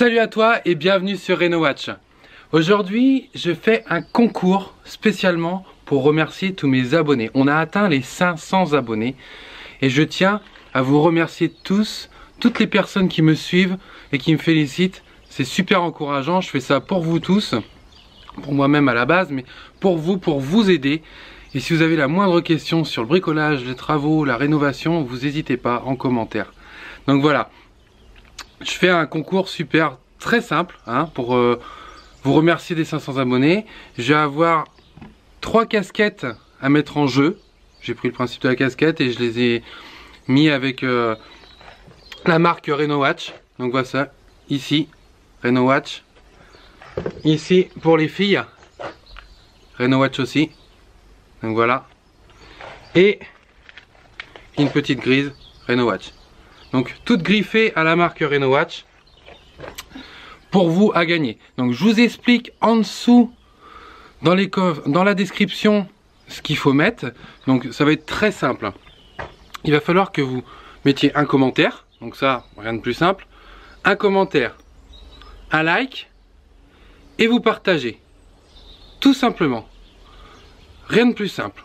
Salut à toi et bienvenue sur RenoWatch. Aujourd'hui, je fais un concours spécialement pour remercier tous mes abonnés. On a atteint les 500 abonnés et je tiens à vous remercier tous, toutes les personnes qui me suivent et qui me félicitent. C'est super encourageant, je fais ça pour vous tous, pour moi-même à la base, mais pour vous, pour vous aider. Et si vous avez la moindre question sur le bricolage, les travaux, la rénovation, vous n'hésitez pas en commentaire. Donc voilà, je fais un concours super très simple hein, pour euh, vous remercier des 500 abonnés. Je vais avoir trois casquettes à mettre en jeu. J'ai pris le principe de la casquette et je les ai mis avec euh, la marque RenoWatch. Donc voilà ça, ici, RenoWatch. Ici, pour les filles, RenoWatch aussi. Donc voilà. Et une petite grise, RenoWatch. Donc toute griffée à la marque RenoWatch pour vous à gagner. Donc je vous explique en dessous dans, dans la description ce qu'il faut mettre. Donc ça va être très simple. Il va falloir que vous mettiez un commentaire. Donc ça, rien de plus simple. Un commentaire, un like et vous partagez. Tout simplement. Rien de plus simple.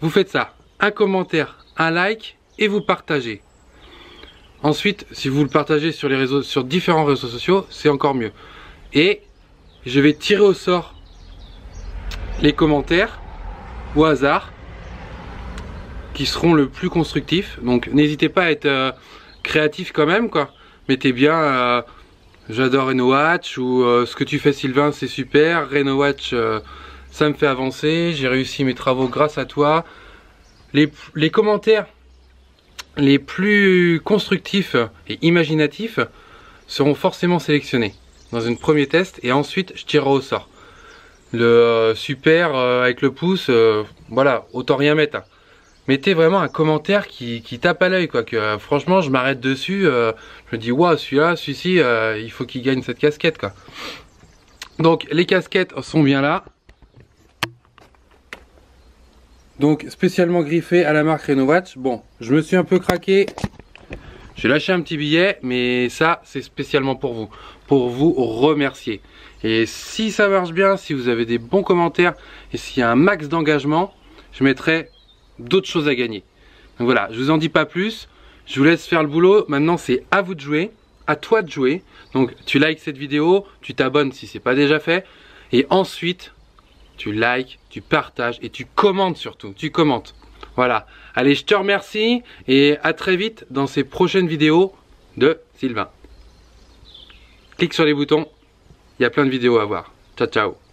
Vous faites ça. Un commentaire, un like et vous partagez. Ensuite, si vous le partagez sur les réseaux, sur différents réseaux sociaux, c'est encore mieux. Et je vais tirer au sort les commentaires au hasard qui seront le plus constructifs. Donc n'hésitez pas à être euh, créatif quand même quoi. Mettez bien euh, j'adore RenoWatch ou euh, ce que tu fais Sylvain c'est super, RenoWatch ça me fait avancer, j'ai réussi mes travaux grâce à toi. Les commentaires les plus constructifs et imaginatifs seront forcément sélectionnés dans un premier test et ensuite je tirerai au sort. Le euh, super euh, avec le pouce, euh, voilà, autant rien mettre. Mettez vraiment un commentaire qui, tape à l'œil quoi. Que franchement je m'arrête dessus, je me dis waouh celui-là, celui-ci, il faut qu'il gagne cette casquette quoi. Donc les casquettes sont bien là. Donc spécialement griffé à la marque RenoWatch. Bon, je me suis un peu craqué. J'ai lâché un petit billet, mais ça c'est spécialement pour vous. Pour vous remercier. Et si ça marche bien, si vous avez des bons commentaires et s'il y a un max d'engagement, je mettrai d'autres choses à gagner. Donc voilà, je vous en dis pas plus. Je vous laisse faire le boulot. Maintenant c'est à vous de jouer. À toi de jouer. Donc tu likes cette vidéo, tu t'abonnes si c'est pas déjà fait. Et ensuite, tu likes, tu partages et tu commentes surtout, tu commentes. Voilà, allez je te remercie et à très vite dans ces prochaines vidéos de Sylvain. Clique sur les boutons, il y a plein de vidéos à voir. Ciao ciao